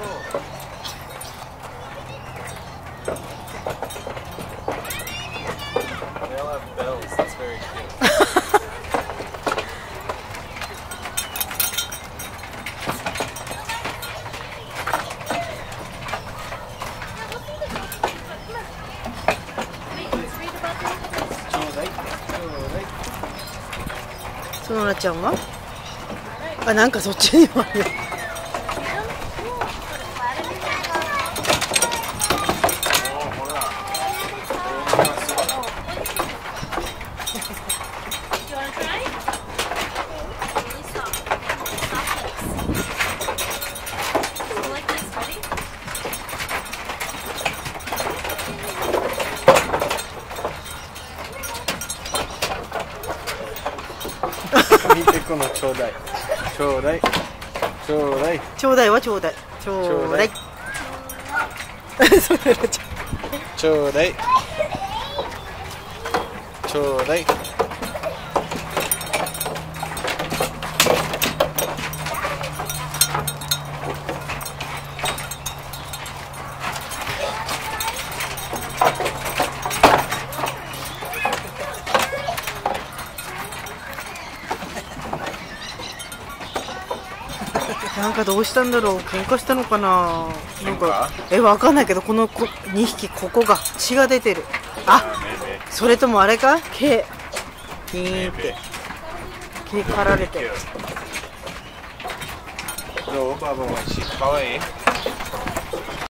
そ。あ、なんかそっちに。You want to try? Really soft. Soft lips. You like this, ready? 見てこのちょうだいちょうだいちょうだいちょうだいはちょうだいちょうだいそうなのちゃんちょうだい ちょうだい。なんかどうしたんだろう。喧嘩したのかな。なんか喧えわかんないけどこのこ2匹ここが血が出てる。あそれともあれか？毛。ピーンって毛刈られて。るどうババおいしいかわいい